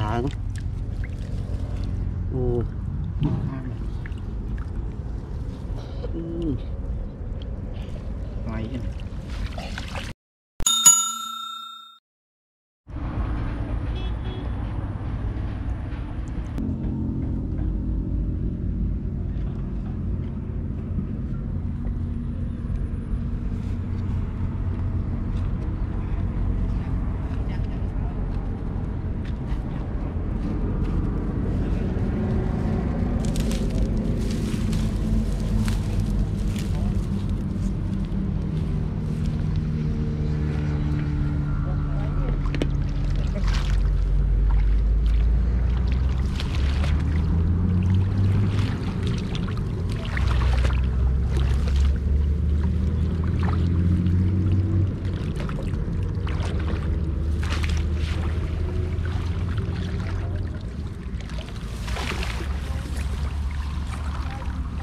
ล้างโอ้อืมไว้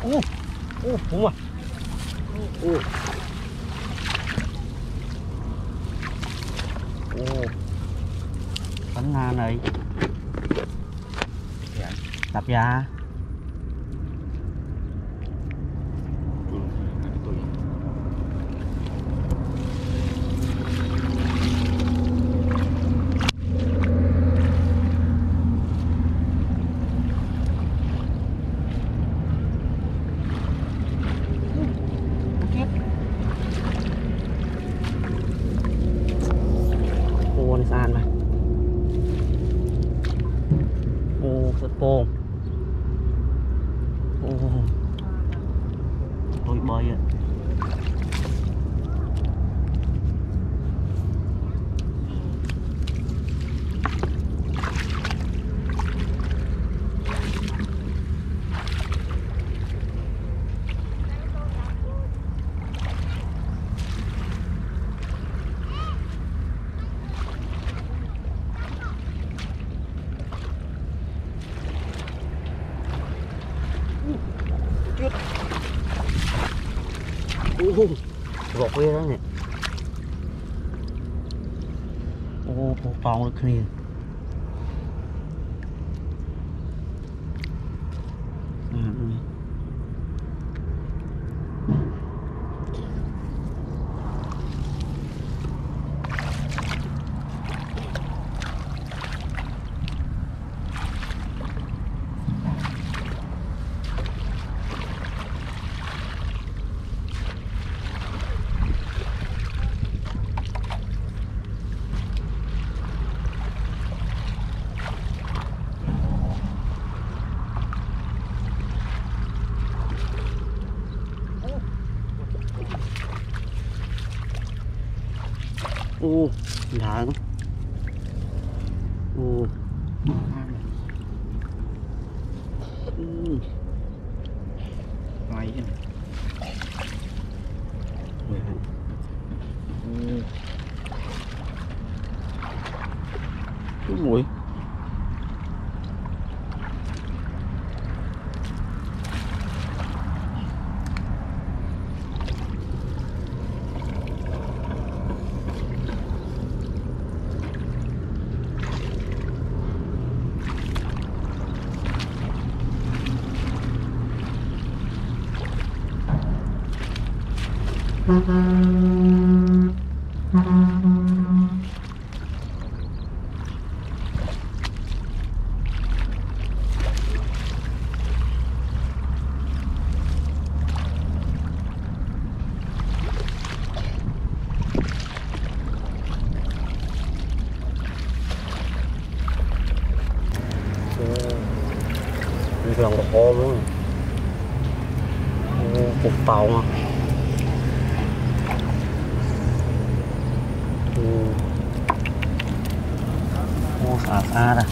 Ô, ô, đúng rồi. Ô. Ô. Bánh na này. Dạ. Đập da. tôi Ô, này sàn mà. Ô, sợi pôm. Ô. Tôi bơi ទៀតអូបកវាហ្នឹងអូពូប៉ោងដូចគ្នា Ô, tháng. Ô. Ừ. Ngoài. Cái mũi Cái lòng khô luôn. Cục tàu mà. Ừ. Ô, xả xa ra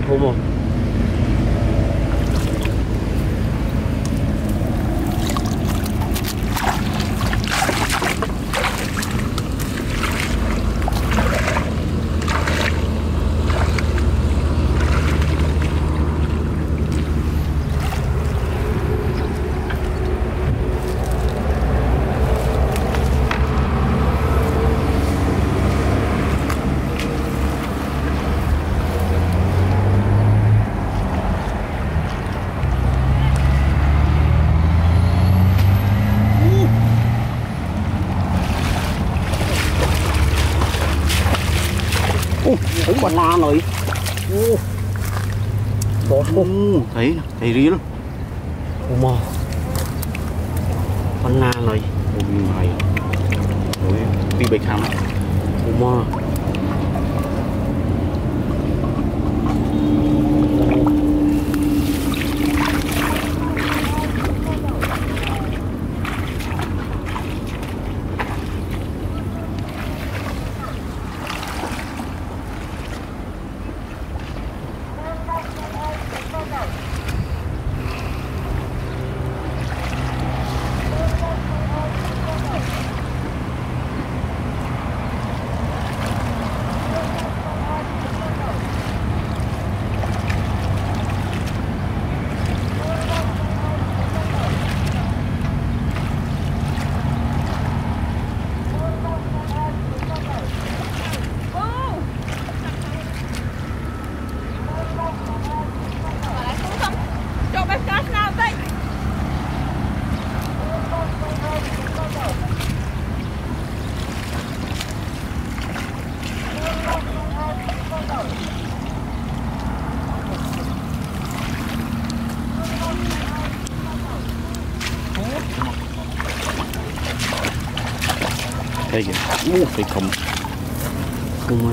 nè còn Ủa, thấy quả na rồi. Ủa. Đó Ồ, thấy thấy rí luôn Ủa mà Con na rồi. Ôi mày. Ôi bị bệnh hàm Ủa mà đây kìa Ủa, phải không Không mà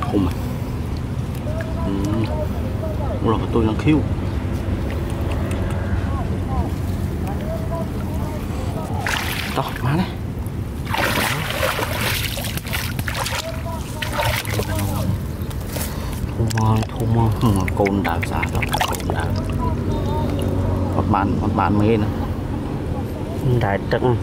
không à. ừ. rồi tôi đang khiêu đó má đấy mơ thu mơ mà. Côn đào xa lắm côn đào một bạn một bạn mê nè Đại trăng